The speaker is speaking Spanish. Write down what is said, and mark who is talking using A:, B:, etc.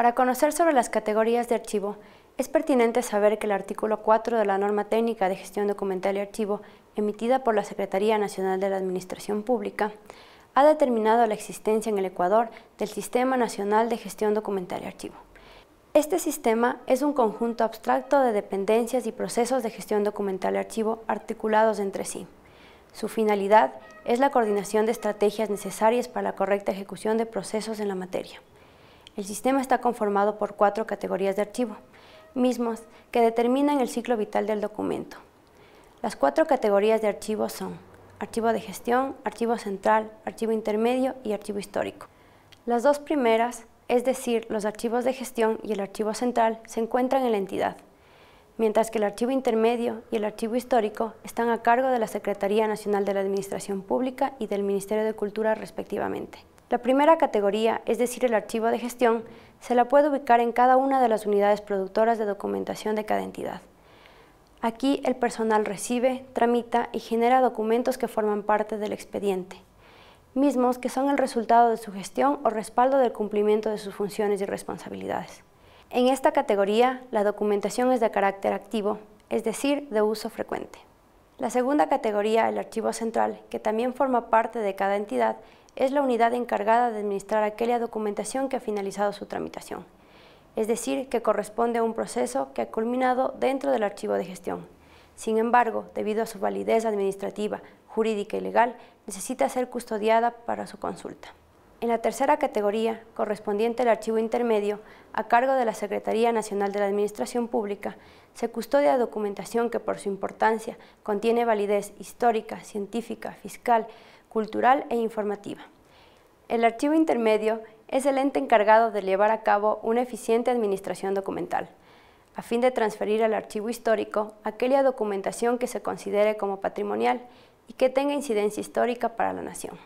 A: Para conocer sobre las categorías de archivo, es pertinente saber que el artículo 4 de la Norma Técnica de Gestión Documental y Archivo, emitida por la Secretaría Nacional de la Administración Pública, ha determinado la existencia en el Ecuador del Sistema Nacional de Gestión Documental y Archivo. Este sistema es un conjunto abstracto de dependencias y procesos de gestión documental y archivo articulados entre sí. Su finalidad es la coordinación de estrategias necesarias para la correcta ejecución de procesos en la materia. El sistema está conformado por cuatro categorías de archivo, mismos que determinan el ciclo vital del documento. Las cuatro categorías de archivo son archivo de gestión, archivo central, archivo intermedio y archivo histórico. Las dos primeras, es decir, los archivos de gestión y el archivo central, se encuentran en la entidad, mientras que el archivo intermedio y el archivo histórico están a cargo de la Secretaría Nacional de la Administración Pública y del Ministerio de Cultura respectivamente. La primera categoría, es decir, el archivo de gestión, se la puede ubicar en cada una de las unidades productoras de documentación de cada entidad. Aquí el personal recibe, tramita y genera documentos que forman parte del expediente, mismos que son el resultado de su gestión o respaldo del cumplimiento de sus funciones y responsabilidades. En esta categoría, la documentación es de carácter activo, es decir, de uso frecuente. La segunda categoría, el archivo central, que también forma parte de cada entidad, es la unidad encargada de administrar aquella documentación que ha finalizado su tramitación, es decir, que corresponde a un proceso que ha culminado dentro del archivo de gestión. Sin embargo, debido a su validez administrativa, jurídica y legal, necesita ser custodiada para su consulta. En la tercera categoría, correspondiente al archivo intermedio, a cargo de la Secretaría Nacional de la Administración Pública, se custodia documentación que por su importancia contiene validez histórica, científica, fiscal, cultural e informativa. El archivo intermedio es el ente encargado de llevar a cabo una eficiente administración documental, a fin de transferir al archivo histórico aquella documentación que se considere como patrimonial y que tenga incidencia histórica para la nación.